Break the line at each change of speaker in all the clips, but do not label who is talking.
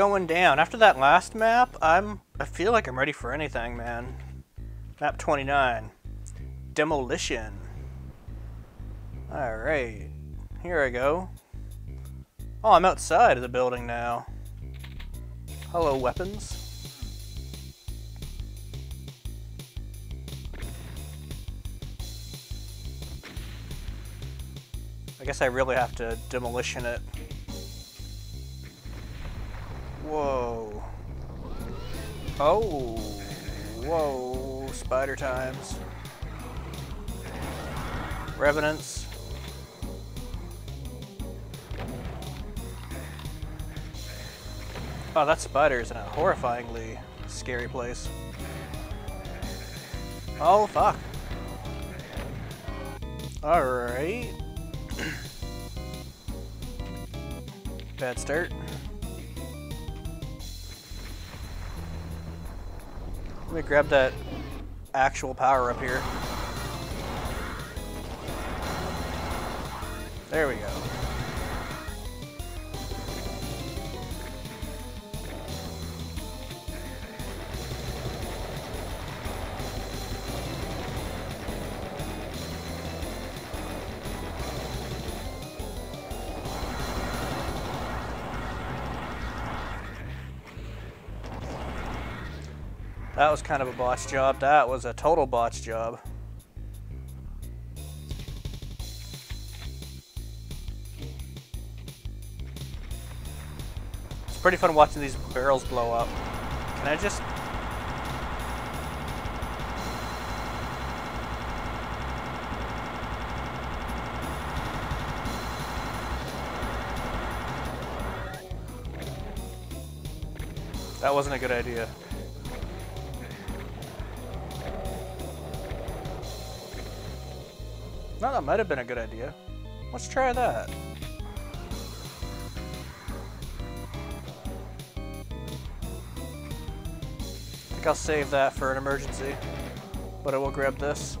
going down. After that last map, I'm I feel like I'm ready for anything, man. Map 29. Demolition. Alright. Here I go. Oh, I'm outside of the building now. Hello, weapons. I guess I really have to demolition it. Whoa. Oh. Whoa. Spider times. Revenants. Oh, that spider is in a horrifyingly scary place. Oh, fuck. Alright. Bad start. Let me grab that actual power up here. There we go. That was kind of a botch job. That was a total botch job. It's pretty fun watching these barrels blow up. Can I just... That wasn't a good idea. No, that might have been a good idea. Let's try that. I think I'll save that for an emergency, but I will grab this.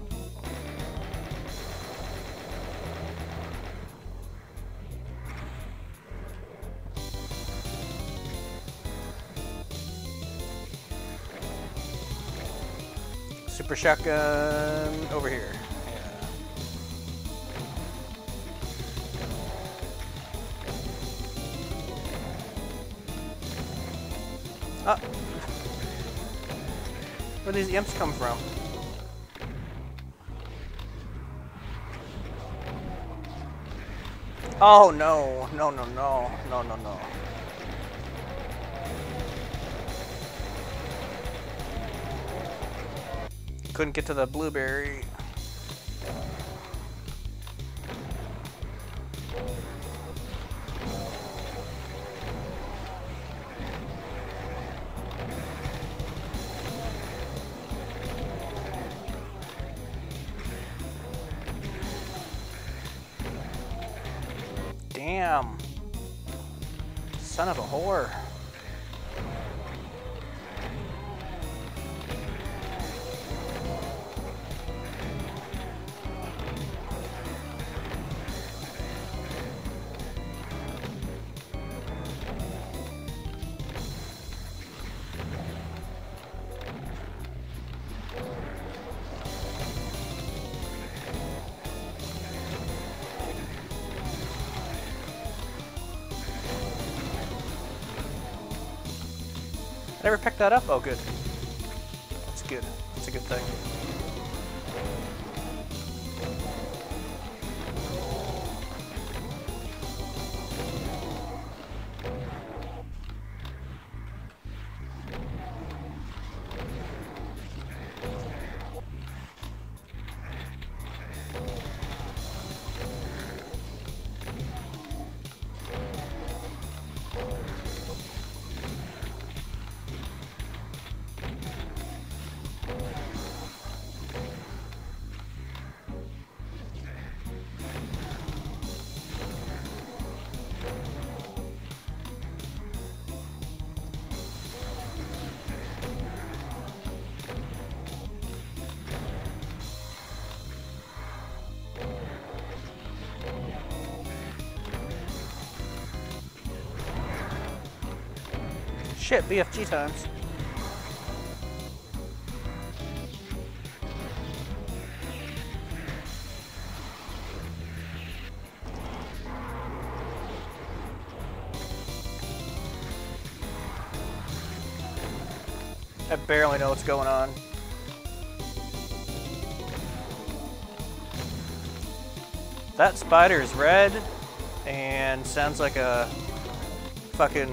Super shotgun over here. Ah. Where these imps come from? Oh no, no, no, no, no, no, no. Couldn't get to the blueberry. Son of a whore. I never picked that up. Oh, good. That's good. That's a good thing. Shit, BFG times. I barely know what's going on. That spider is red and sounds like a fucking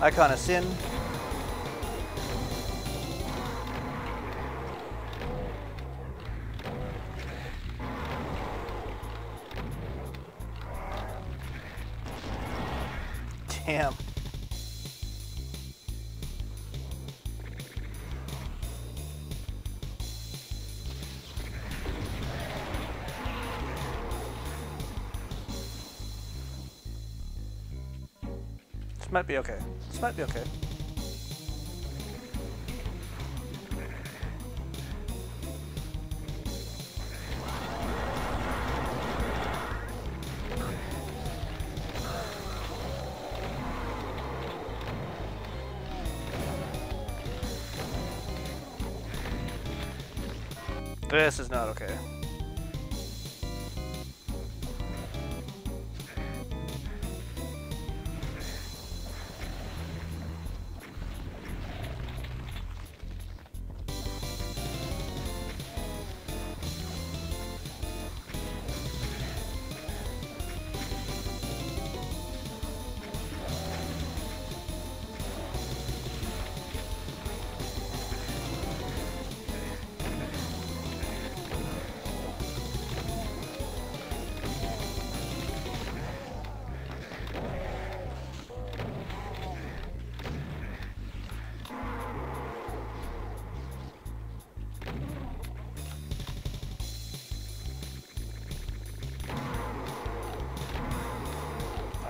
icon of sin. Damn. This might be okay. This might be okay. This is not okay.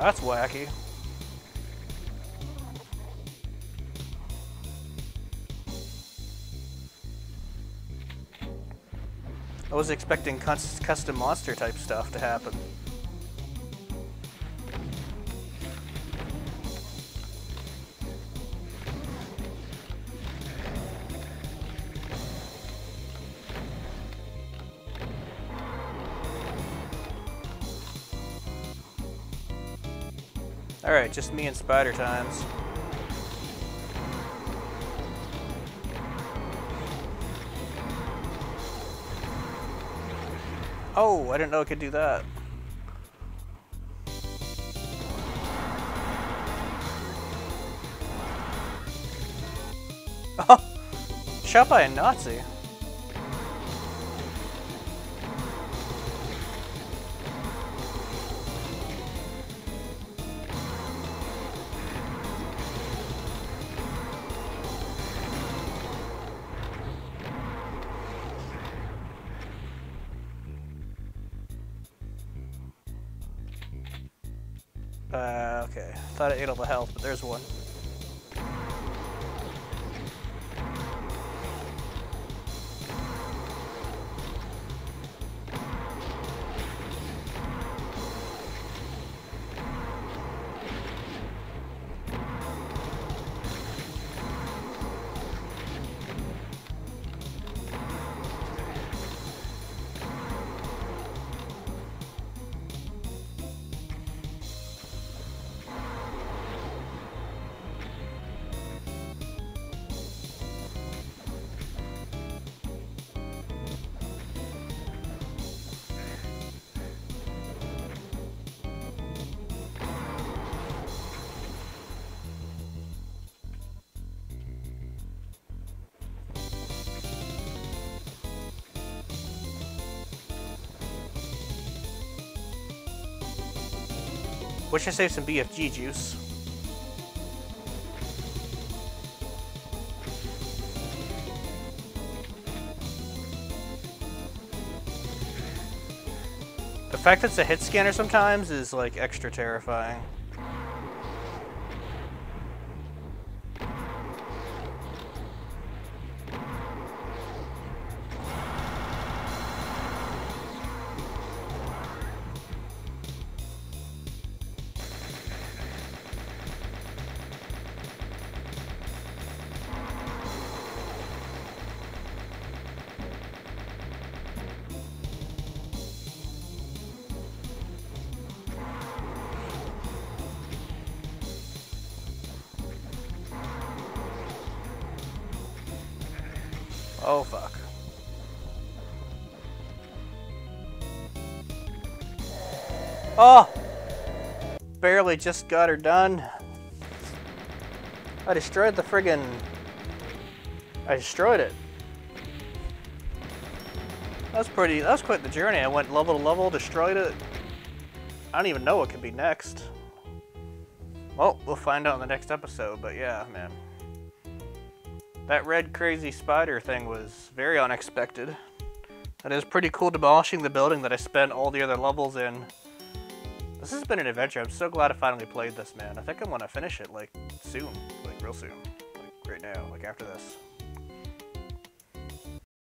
That's wacky. I was expecting custom monster type stuff to happen. Alright, just me and spider times. Oh, I didn't know it could do that. Oh, shot by a Nazi. Uh, okay. Thought it ate all the health, but there's one. Wish I saved some BFG juice. The fact that it's a hit scanner sometimes is like extra terrifying. Oh, fuck. Oh! Barely just got her done. I destroyed the friggin'... I destroyed it. That was pretty... That was quite the journey. I went level to level, destroyed it. I don't even know what could be next. Well, we'll find out in the next episode, but yeah, man. That red crazy spider thing was very unexpected. That is pretty cool demolishing the building that I spent all the other levels in. This has been an adventure. I'm so glad I finally played this, man. I think I'm gonna finish it, like, soon. Like, real soon. Like, right now. Like, after this.